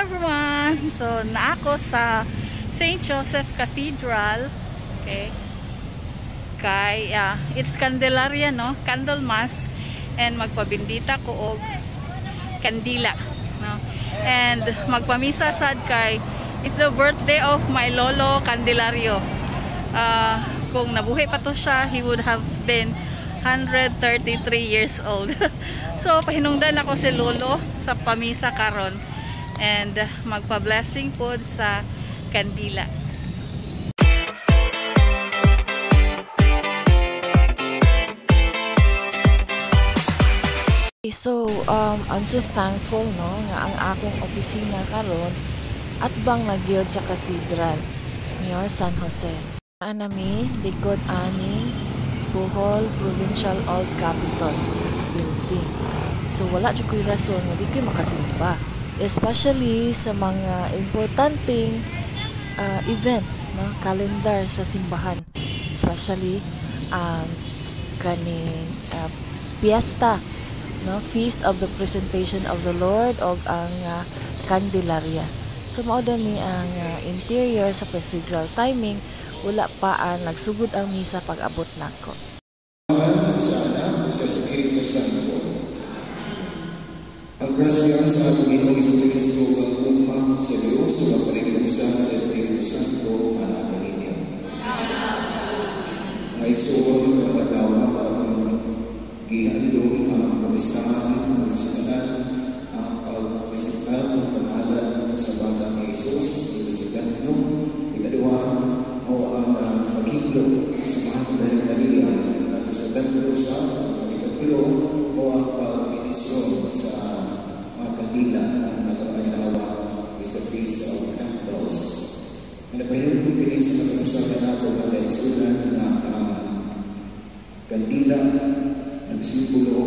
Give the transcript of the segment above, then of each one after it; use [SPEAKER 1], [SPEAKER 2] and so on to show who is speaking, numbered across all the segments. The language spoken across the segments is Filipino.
[SPEAKER 1] everyone! So, na ako sa St. Joseph Cathedral. Okay. Kay, uh, it's Candelaria, no? Candle Mass. And magpabindita ko og kandila. No? And magpamisa sad kay it's the birthday of my lolo Candelario. Uh, kung nabuhay pa to siya, he would have been 133 years old. so, pahinungdan ako si lolo sa pamisa karon and magpa-blessing po sa kandila.
[SPEAKER 2] So, um, I'm so thankful no nga ang akong opisina karon at bang nagyod sa cathedral Mayor San Jose. Anami, likod ani, Bohol Provincial Old Capitol Building. So, wala dyan ko'y rason nga di ko'y makasimba especially sa mga importanteng uh, events no calendar sa simbahan. Especially ang um, kaning uh, fiesta no feast of the presentation of the Lord o ang uh, Candelaria. So mao ni ang uh, interior sa cathedral timing wala pa ang nagsugod ang misa pag abot nako
[SPEAKER 3] sa Espiritu Santo ang grasya sa Panginoong Kristo ang umma sa Diyos sa pagpaligimusa sa Espiritu Santo anak kaninyo. May suwon ng kadawa ang gihandong ang kamistahan ng nasagalan ang pagpresenta ng pangalan sa bata ni Jesus dito sa ganto. Ikaduwa o ang paghiglo sa mga kadaling at sa ganto sa ikatulo o ang pagminisyon sa Manila ang nagpapalawa is the place of candles. Ang napahinom kong pinin sa pag-usapan nato mga kaigsunan na ang kandila nagsimbolo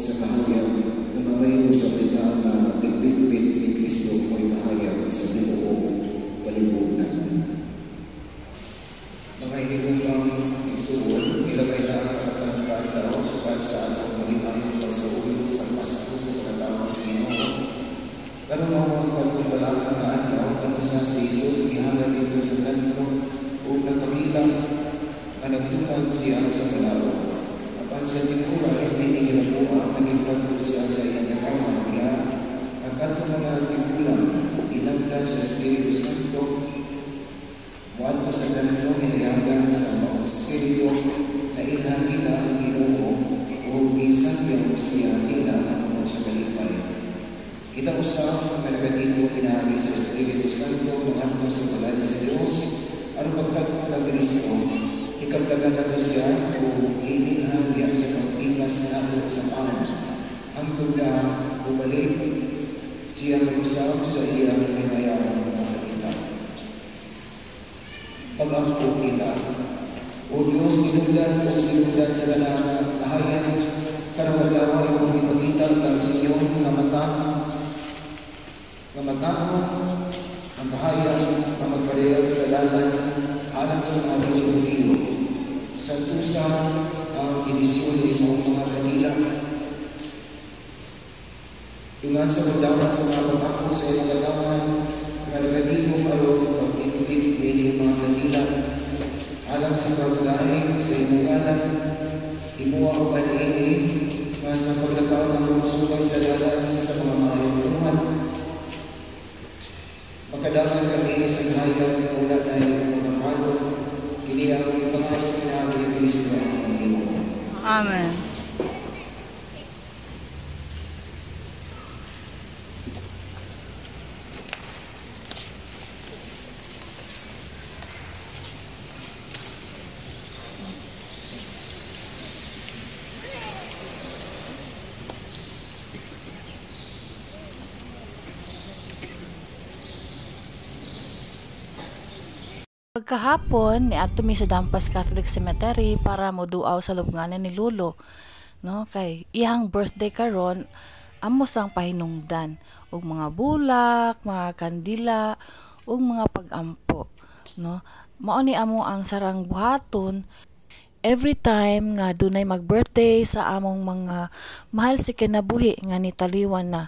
[SPEAKER 3] sa kahayag na mamayo sa pita na nagbitbit ni Kristo ay kahayag sa buong kalibutan. Mga inilugang isuon, ilagay na ang kapatang kaalaw sukat sa atong malimang pagsaulog sa Pasko sa sa Ginoo. Pero mao ang pagkubalaan nga adlaw kung sa Jesus gihanap dito sa kanto o nagpakita nga nagtungag siya sa kalawa. Apan sa tingura ay pinigirabuha, naging kanto siya sa iyang nakama niya. Ang kanto mga tigulang, inagda sa Espiritu Santo, Wato sa kanto hinayagan sa mga Espiritu na ilang ila ang isang siya ila ang sa kalipay. Kita usap ang nagkatito pinahagi sa Espiritu Santo mga sa balay sa Diyos ang pagtagpo ng Kristo ikagdagan na siya o iinhang diyan sa pagpikas na ako sa paan ang pagka bumalik siya mag-usap sa iyang hinayang mga kita. Pag-ampo kita, O Diyos, sinundan o sinundan sa lalang kahayan, karawalawa ikong ipakita kang sa iyong mga mata Mamatao ang bahayan na magpadayag sa dalan alang sa ating Diyos. Santusa ang inisyon mo mga kanila. Tungan sa magdaman sa mga pangako sa iyong kagawan, nga nagatimo karoon ang inulit ini mga kanila. Alang sa pagdaing sa iyong ngalan, imuha o kanini, nga sa paglakaw ng mga sugay sa mga mayang Tuhan, Pagkadaman kami sa hayag mula tayo pagkakalo, kini ang ipangalo namin ni Kristo ang.
[SPEAKER 1] Amen.
[SPEAKER 2] Pagkahapon, ni ato mi sa Dampas Catholic Cemetery para moduaw sa lubnganan ni Lolo. No, kay iyang birthday karon amo sang pahinungdan og mga bulak, mga kandila, ug mga pagampo, no? Mao ni amo ang sarang buhaton every time nga dunay mag-birthday sa among mga mahal si kinabuhi nga nitaliwan na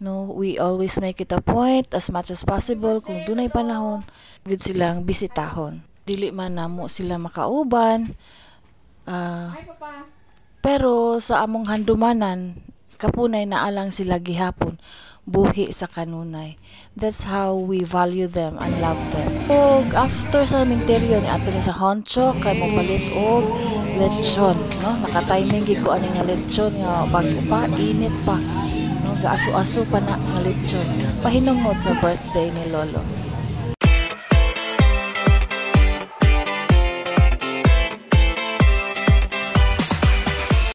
[SPEAKER 2] No, we always make it a point as much as possible kung dunay panahon, gud silang bisitahon. Dili man namo sila makauban. ah, pero sa among handumanan, kapunay na alang sila gihapon buhi sa kanunay. That's how we value them and love them. Og after sa minteryo ni ato sa honcho kay mo palit og lechon, no? Naka-timing gid ko ani nga lechon nga bago pa init pa. Gaaso-aso pa na nga lechon. Pahinungod sa birthday ni Lolo.